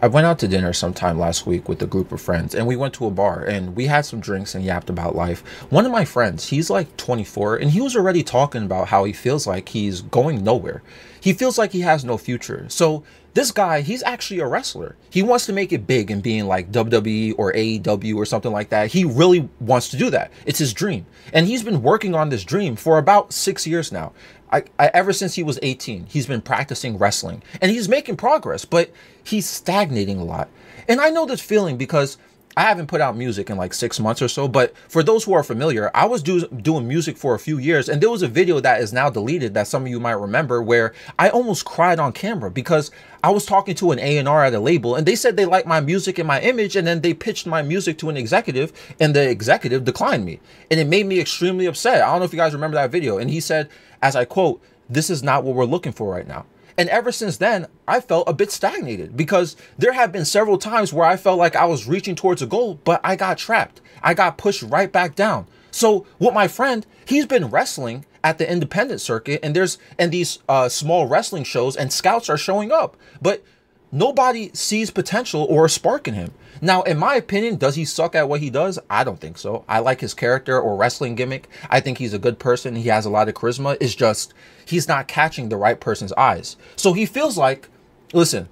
I went out to dinner sometime last week with a group of friends and we went to a bar and we had some drinks and yapped about life. One of my friends, he's like 24 and he was already talking about how he feels like he's going nowhere. He feels like he has no future. So this guy, he's actually a wrestler. He wants to make it big and being like WWE or AEW or something like that. He really wants to do that. It's his dream. And he's been working on this dream for about six years now. I, I, ever since he was 18, he's been practicing wrestling and he's making progress, but he's stagnating a lot. And I know this feeling because I haven't put out music in like six months or so, but for those who are familiar, I was do, doing music for a few years, and there was a video that is now deleted that some of you might remember where I almost cried on camera because I was talking to an A&R at a label, and they said they liked my music and my image, and then they pitched my music to an executive, and the executive declined me, and it made me extremely upset. I don't know if you guys remember that video, and he said, as I quote, "This is not what we're looking for right now." And ever since then, I felt a bit stagnated because there have been several times where I felt like I was reaching towards a goal, but I got trapped. I got pushed right back down. So with my friend, he's been wrestling at the independent circuit and there's and these uh, small wrestling shows and scouts are showing up, but nobody sees potential or a spark in him. Now, in my opinion, does he suck at what he does? I don't think so. I like his character or wrestling gimmick. I think he's a good person. He has a lot of charisma. It's just he's not catching the right person's eyes. So he feels like, listen,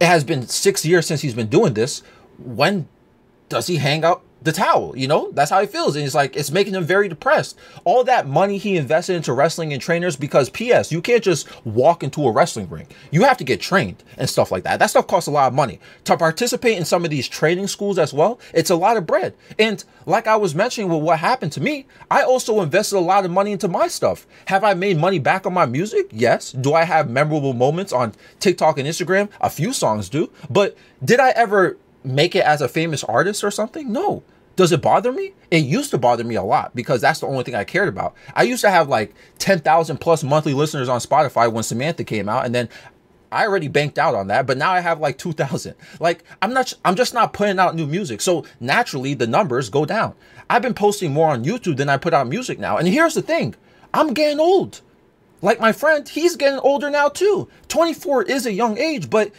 it has been six years since he's been doing this. When does he hang out the towel, you know? That's how he feels. And it's like, it's making him very depressed. All that money he invested into wrestling and trainers because, P.S., you can't just walk into a wrestling ring. You have to get trained and stuff like that. That stuff costs a lot of money. To participate in some of these training schools as well, it's a lot of bread. And like I was mentioning with what happened to me, I also invested a lot of money into my stuff. Have I made money back on my music? Yes. Do I have memorable moments on TikTok and Instagram? A few songs do. But did I ever make it as a famous artist or something? No. Does it bother me? It used to bother me a lot because that's the only thing I cared about. I used to have like 10,000 plus monthly listeners on Spotify when Samantha came out and then I already banked out on that, but now I have like 2,000. Like I'm not I'm just not putting out new music. So naturally the numbers go down. I've been posting more on YouTube than I put out music now. And here's the thing. I'm getting old. Like my friend, he's getting older now too. 24 is a young age, but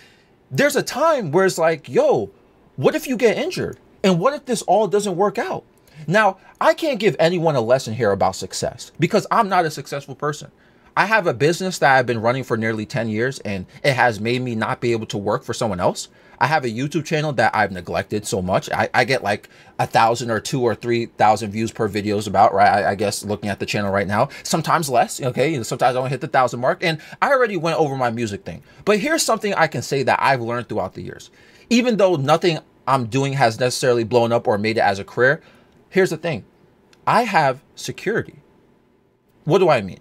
there's a time where it's like, yo, what if you get injured? And what if this all doesn't work out? Now, I can't give anyone a lesson here about success because I'm not a successful person. I have a business that I've been running for nearly 10 years and it has made me not be able to work for someone else. I have a YouTube channel that I've neglected so much. I, I get like a thousand or two or three thousand views per videos about, right? I, I, guess looking at the channel right now, sometimes less, okay? Sometimes I don't hit the thousand mark. And I already went over my music thing. But here's something I can say that I've learned throughout the years. Even though nothing I'm doing has necessarily blown up or made it as a career. Here's the thing I have security. What do I mean?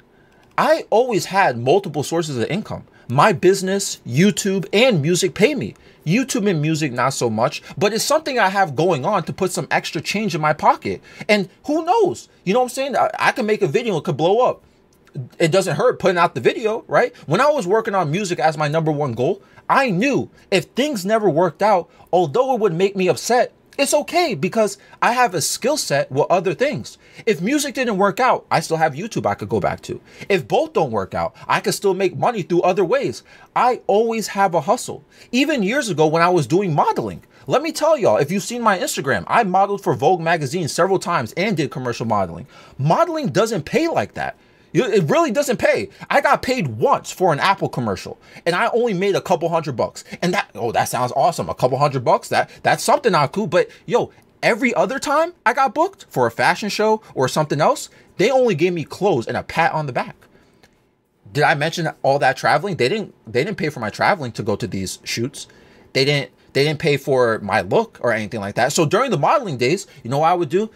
I always had multiple sources of income. My business, YouTube, and music pay me. YouTube and music, not so much, but it's something I have going on to put some extra change in my pocket. And who knows? You know what I'm saying? I, I can make a video, it could blow up it doesn't hurt putting out the video, right? When I was working on music as my number one goal, I knew if things never worked out, although it would make me upset, it's okay because I have a skill set with other things. If music didn't work out, I still have YouTube I could go back to. If both don't work out, I could still make money through other ways. I always have a hustle. Even years ago when I was doing modeling, let me tell y'all, if you've seen my Instagram, I modeled for Vogue magazine several times and did commercial modeling. Modeling doesn't pay like that. It really doesn't pay. I got paid once for an Apple commercial and I only made a couple hundred bucks. And that, oh, that sounds awesome. A couple hundred bucks. That that's something cool. But yo, every other time I got booked for a fashion show or something else, they only gave me clothes and a pat on the back. Did I mention all that traveling? They didn't they didn't pay for my traveling to go to these shoots. They didn't they didn't pay for my look or anything like that. So during the modeling days, you know what I would do?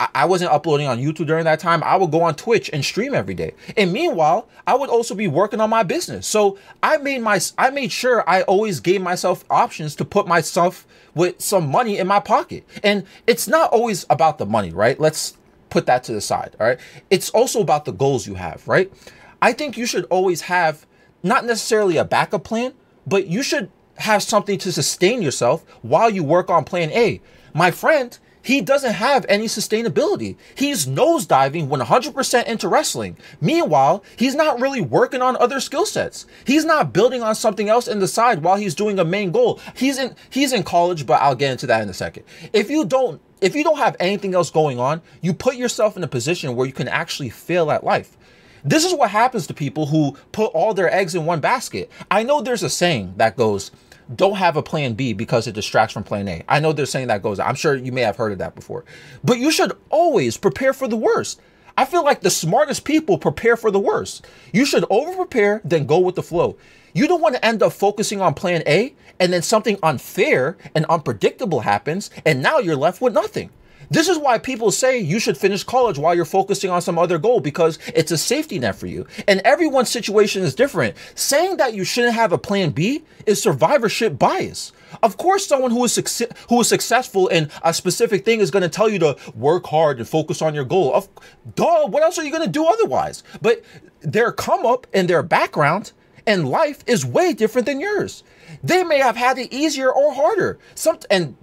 I wasn't uploading on YouTube during that time. I would go on Twitch and stream every day. And meanwhile, I would also be working on my business. So I made my I made sure I always gave myself options to put myself with some money in my pocket. And it's not always about the money, right? Let's put that to the side, all right? It's also about the goals you have, right? I think you should always have not necessarily a backup plan, but you should have something to sustain yourself while you work on plan A. My friend, he doesn't have any sustainability. He's nosediving 100% into wrestling. Meanwhile, he's not really working on other skill sets. He's not building on something else in the side while he's doing a main goal. He's in he's in college, but I'll get into that in a second. If you don't if you don't have anything else going on, you put yourself in a position where you can actually fail at life. This is what happens to people who put all their eggs in one basket. I know there's a saying that goes, don't have a plan B because it distracts from plan A. I know they're saying that goes. I'm sure you may have heard of that before. But you should always prepare for the worst. I feel like the smartest people prepare for the worst. You should over prepare, then go with the flow. You don't want to end up focusing on plan A and then something unfair and unpredictable happens, and now you're left with nothing. This is why people say you should finish college while you're focusing on some other goal because it's a safety net for you. And everyone's situation is different. Saying that you shouldn't have a plan B is survivorship bias. Of course, someone who is success who is successful in a specific thing is going to tell you to work hard and focus on your goal. Of duh, what else are you going to do otherwise? But their come up and their background and life is way different than yours. They may have had it easier or harder. Some and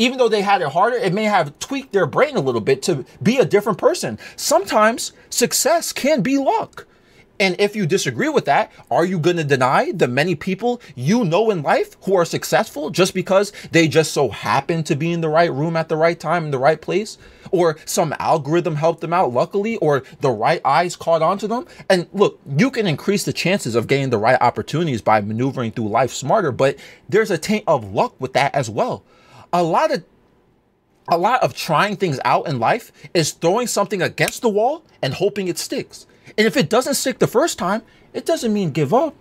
even though they had it harder, it may have tweaked their brain a little bit to be a different person. Sometimes success can be luck. And if you disagree with that, are you going to deny the many people you know in life who are successful just because they just so happen to be in the right room at the right time in the right place? Or some algorithm helped them out luckily, or the right eyes caught onto them? And look, you can increase the chances of getting the right opportunities by maneuvering through life smarter, but there's a taint of luck with that as well a lot of a lot of trying things out in life is throwing something against the wall and hoping it sticks. And if it doesn't stick the first time, it doesn't mean give up.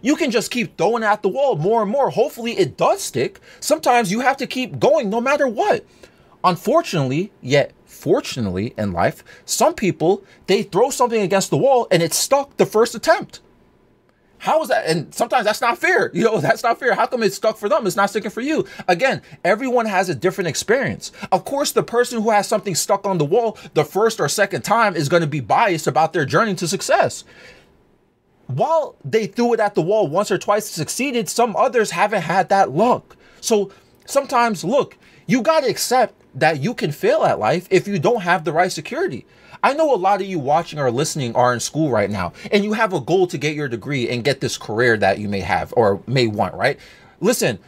You can just keep throwing at the wall more and more. Hopefully it does stick. Sometimes you have to keep going no matter what. Unfortunately, yet fortunately in life, some people they throw something against the wall and it's stuck the first attempt. How is that? And sometimes that's not fair. You know, that's not fair. How come it's stuck for them? It's not sticking for you. Again, everyone has a different experience. Of course, the person who has something stuck on the wall the first or second time is going to be biased about their journey to success. While they threw it at the wall once or twice and succeeded, some others haven't had that luck. So sometimes, look, you got to accept that you can fail at life if you don't have the right security. I know a lot of you watching or listening are in school right now, and you have a goal to get your degree and get this career that you may have or may want, right? Listen,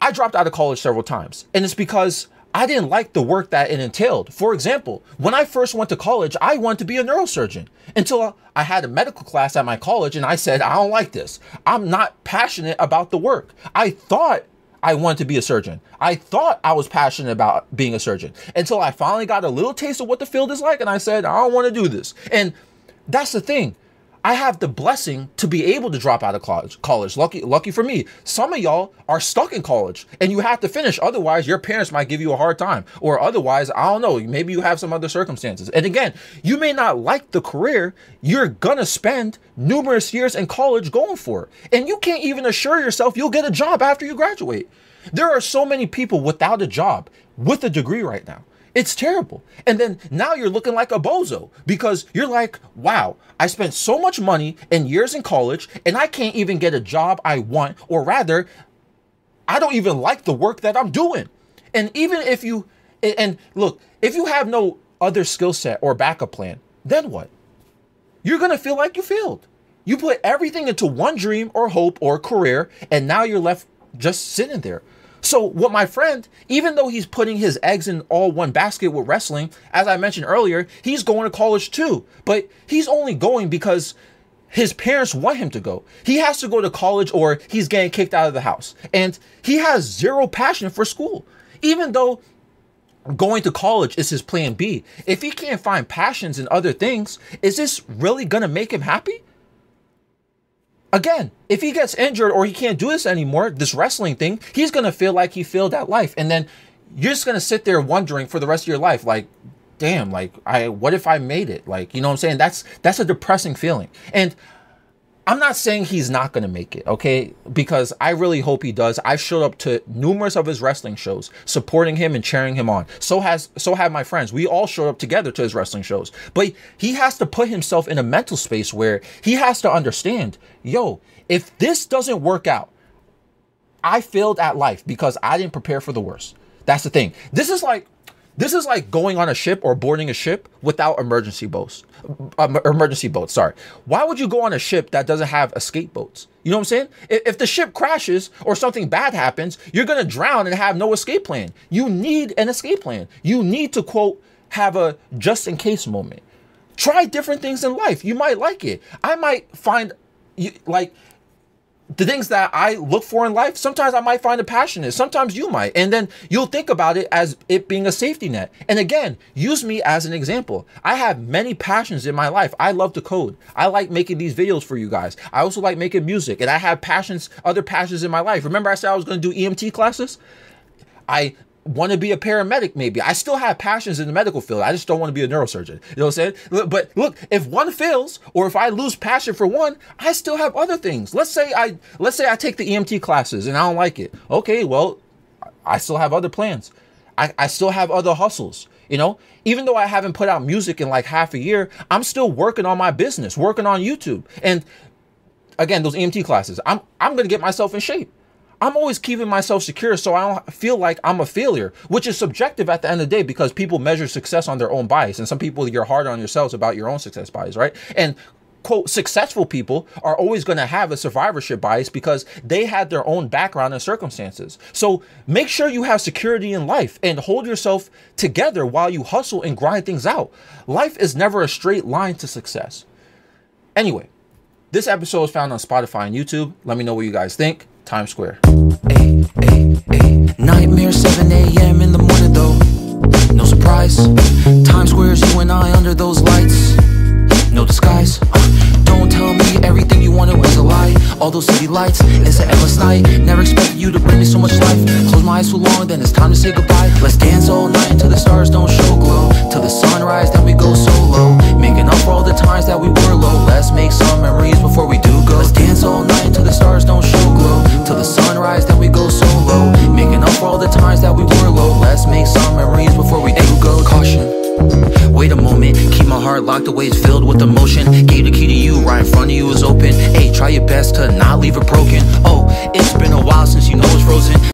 I dropped out of college several times, and it's because I didn't like the work that it entailed. For example, when I first went to college, I wanted to be a neurosurgeon until I had a medical class at my college and I said, I don't like this. I'm not passionate about the work. I thought I wanted to be a surgeon. I thought I was passionate about being a surgeon until I finally got a little taste of what the field is like and I said, I don't want to do this. And that's the thing. I have the blessing to be able to drop out of college. College, lucky, lucky for me. Some of y'all are stuck in college, and you have to finish. Otherwise, your parents might give you a hard time, or otherwise, I don't know. Maybe you have some other circumstances. And again, you may not like the career you're gonna spend numerous years in college going for, and you can't even assure yourself you'll get a job after you graduate. There are so many people without a job with a degree right now. It's terrible. And then now you're looking like a bozo because you're like, wow, I spent so much money and years in college and I can't even get a job I want, or rather, I don't even like the work that I'm doing. And even if you, and look, if you have no other skill set or backup plan, then what? You're going to feel like you failed. You put everything into one dream or hope or career, and now you're left just sitting there so what my friend, even though he's putting his eggs in all one basket with wrestling, as I mentioned earlier, he's going to college too. But he's only going because his parents want him to go. He has to go to college or he's getting kicked out of the house. And he has zero passion for school. Even though going to college is his plan B. If he can't find passions in other things, is this really going to make him happy? Again, if he gets injured or he can't do this anymore, this wrestling thing, he's going to feel like he failed at life. And then you're just going to sit there wondering for the rest of your life, like, damn, like, I, what if I made it? Like, you know what I'm saying? That's, that's a depressing feeling. And I'm not saying he's not going to make it, okay? Because I really hope he does. I showed up to numerous of his wrestling shows, supporting him and cheering him on. So has so have my friends. We all showed up together to his wrestling shows. But he has to put himself in a mental space where he has to understand, yo, if this doesn't work out, I failed at life because I didn't prepare for the worst. That's the thing. This is like this is like going on a ship or boarding a ship without emergency boats. Um, emergency boats, sorry. Why would you go on a ship that doesn't have escape boats? You know what I'm saying? If, if the ship crashes or something bad happens, you're going to drown and have no escape plan. You need an escape plan. You need to, quote, have a just in case moment. Try different things in life. You might like it. I might find, you like, the things that I look for in life, sometimes I might find it passionate. Sometimes you might. And then you'll think about it as it being a safety net. And again, use me as an example. I have many passions in my life. I love to code. I like making these videos for you guys. I also like making music. And I have passions, other passions in my life. Remember I said I was going to do EMT classes? I want to be a paramedic maybe. I still have passions in the medical field. I just don't want to be a neurosurgeon. You know what i'm saying? But look if one fails or if i lose passion for one i still have other things. Let's say i let's say i take the emt classes and i don't like it. Okay well i still have other plans. I, I still have other hustles you know? Even though i haven't put out music in like half a year i'm still working on my business working on youtube. And again those emt classes i'm i'm gonna get myself in shape I'm always keeping myself secure so I don't feel like I'm a failure, which is subjective at the end of the day because people measure success on their own bias. And some people, you're hard on yourselves about your own success bias, right? And quote successful people are always going to have a survivorship bias because they had their own background and circumstances. So make sure you have security in life and hold yourself together while you hustle and grind things out. Life is never a straight line to success. Anyway, this episode is found on Spotify and YouTube. Let me know what you guys think. Times Square. Ay, ay, ay. Nightmare 7 a.m. in the morning though. No surprise. Times Square's you and I under those lights. No disguise. Don't tell me everything you wanted was a lie. All those city lights, it's an endless night. Never expected you to bring me so much life. Close my eyes too long, then it's time to say goodbye. Let's dance all night until the stars don't show glow. Till the sunrise, then we go solo. Making up for all the